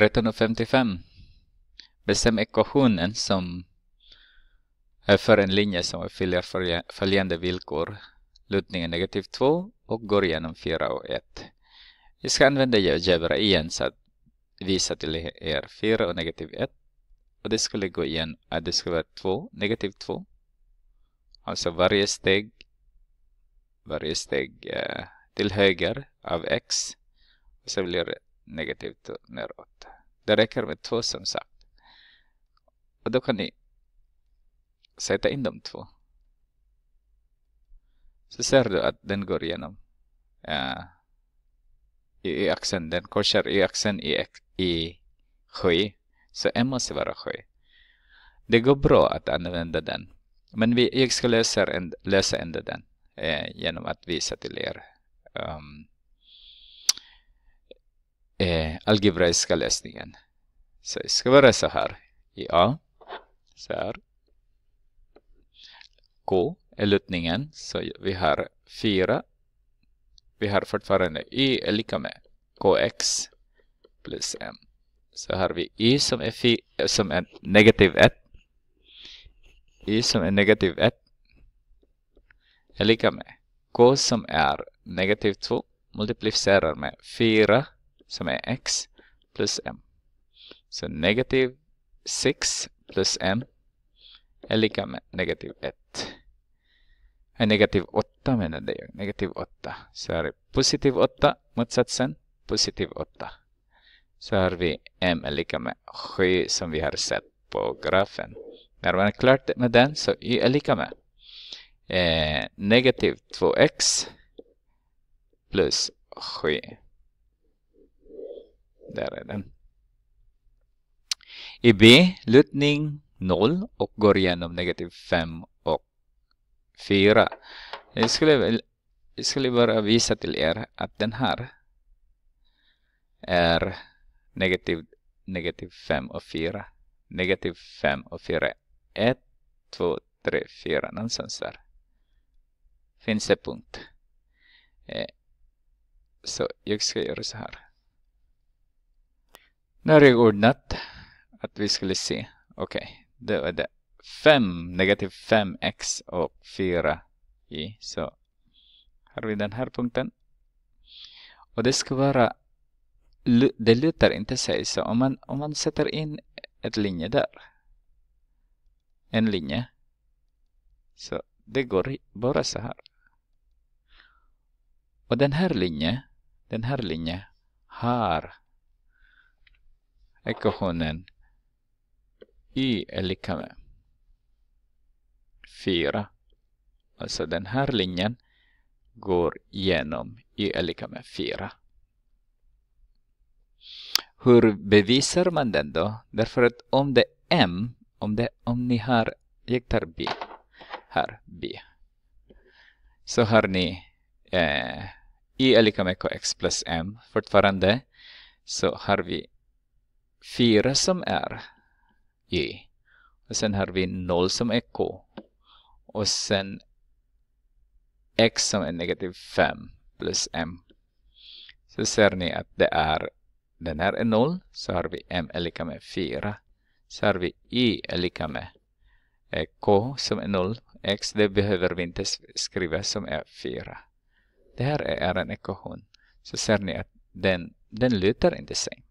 1355. Bestäm ekvationen som är för en linje som uppfyller följande villkor. Lutningen negativ 2 och går igenom 4 och 1. Vi ska använda GeoGebra igen så att visa till er 4 och negativ 1. Och det skulle gå igen, att det skulle vara 2, negativ 2. Alltså varje steg, varje steg eh, till höger av x. Och så blir det negativt neråt. Det räcker med två som sagt. Och då kan ni sätta in de två. Så ser du att den går igenom uh, i axeln. Den korsar i axeln i, i sky. Så M måste vara sky. Det går bra att använda den. Men vi, jag ska lösa, en, lösa ändå den eh, genom att visa till er um, eh, algebraiska lösningen. Så det ska vara så här. I A. Så här. K är lutningen. Så vi har 4. Vi har fortfarande Y är lika med KX plus M. Så har vi Y som är, fi, eh, som är negativ 1. Y som är negativ 1 är lika med K som är negativ 2 multiplicerar med 4 som är x plus m. Så negativ 6 plus m är lika med negativ 1. Är negativ 8 menar jag. Negativ 8. Så är det positiv 8, motsatsen, positiv 8. Så har vi m är lika med 7 som vi har sett på grafen. När man är klart med den så y är lika med eh, negativ 2x plus 7. Där är den. I B, lutning 0 och går igenom negativ 5 och 4. Jag skulle, jag skulle bara visa till er att den här är negativ, negativ 5 och 4. Negativ 5 och 4. 1, 2, 3, 4. Någonstans där. Finns det punkt. Eh, så jag ska göra så här. Nu har jag ordnat att vi skulle se. Okej, okay, det är det 5, negativ 5x och 4 y. Så har vi den här punkten. Och det ska vara, det lutar inte sig. Så om man, om man sätter in ett linje där. En linje. Så det går bara så här. Och den här linjen, den här linjen har ekvationen y är lika med 4. Alltså den här linjen går igenom y är lika med 4. Hur bevisar man den då? Därför att om det är m, om, det, om ni har, jag tar b, här b, så har ni eh, y är lika med kx plus m fortfarande så har vi 4 som är J. Och sen har vi 0 som är k. Och sen x som är negativ 5 plus m. Så ser ni att det är, den här är 0, så har vi m är lika med 4. Så har vi y är lika med eh, k som är 0, x det behöver vi inte skriva som är 4. Det här är en ekvation. Så ser ni att den, den lutar inte sig.